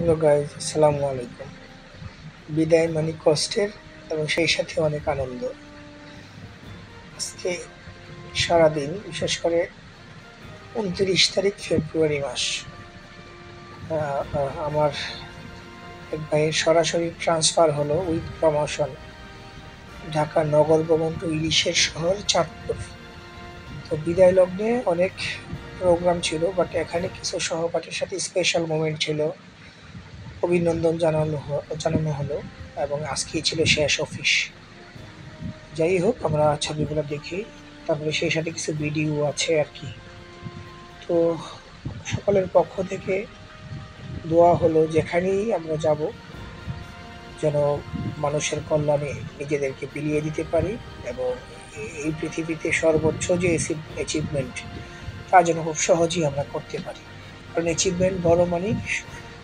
Hello guys আসসালামু আলাইকুম। বিদায় মানে কষ্টের এবং সেই সাথে অনেক আনন্দ। আজকে সারাদিন, বিশেষ করে উনত্রিশ তারিখ ফেব্রুয়ারি মাস আমার এক ভাইয়ের সরাসরি ট্রান্সফার হলো উইথ প্রমোশন ঢাকা নগর টু ইলিশের শহর চাঁদপুর। তো বিদায় লগ্নে অনেক প্রোগ্রাম ছিল বাট এখানে কিছু সহপাঠীর সাথে স্পেশাল মোমেন্ট ছিল। অভিনন্দন জানানো জানানো হলো এবং আজকেই ছিল শেষ অফিস। যাই হোক, আমরা ছবিগুলো দেখি। তারপরে সেই সাথে কিছু ভিডিও আছে আর কি। তো সকলের পক্ষ থেকে দোয়া হলো যেখানেই আমরা যাব, যেন মানুষের কল্যাণে নিজেদেরকে বিলিয়ে দিতে পারি এবং এই পৃথিবীতে সর্বোচ্চ যে অ্যাচিভমেন্ট তা যেন খুব সহজেই আমরা করতে পারি। কারণ অ্যাচিভমেন্ট বড় মানে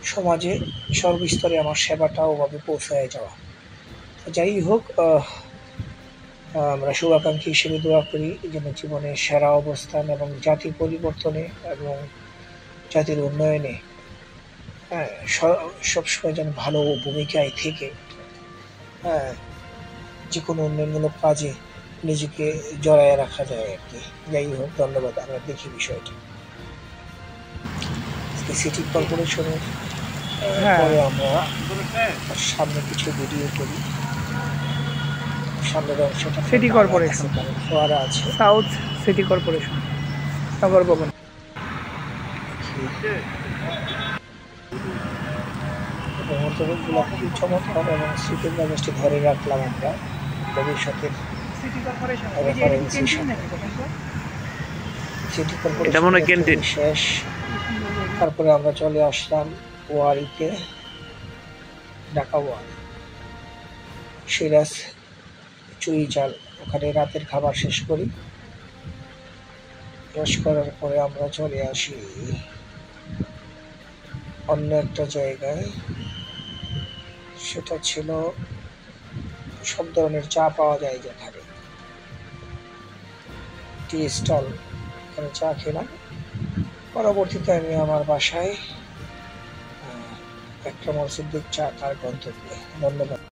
সমাজে সর্বস্তরে আমার সেবাটা ওভাবে পৌঁছায় যাওয়া। যাই হোক আমরা শুভাকাঙ্ক্ষী হিসেবে দোয়া করি যেন জীবনের সেরা অবস্থান এবং জাতি পরিবর্তনে এবং জাতির উন্নয়নে হ্যাঁ সবসময় যেন ভালো ভূমিকায় থেকে হ্যাঁ যে কোনো উন্নয়নমূলক কাজে নিজেকে জড়ায় রাখা যায় আর কি। যাই হোক ধন্যবাদ। আমরা দেখি বিষয়টা। সিটি কর্পোরেশনের। পরে আমরা সামনে কিছু ভিডিও করি সামনের অংশটা corporation। আছে, কারণ ফোয়ারা আছে সাউথ সিটি কর্পোরেশন নগর ভবন এবং অন্তর্গুলো খুবই চমৎকার এবং স্মৃতির কাগজটি ধরে রাখলাম আমরা ভবিষ্যতের সিটি কর্পোরেশন। সিটি মনে হয় কর্পোরেশন। শেষ তারপরে আমরা চলে আসলাম ওয়ারিতে ঢাকা ওয়ারি সিরাজ চুই চাল ওখানে রাতের খাবার শেষ করি। শেষ করার পরে আমরা চলে আসি অন্য একটা জায়গায়। সেটা ছিল সব ধরনের চা পাওয়া যায় যেখানে। টি স্টল, ওখানে চা খেলাম। পরবর্তীতে আমি আমার বাসায় একটা মসজিদ চা তার গন্তব্যে ধন্যবাদ।